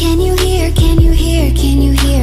Can you hear, can you hear, can you hear?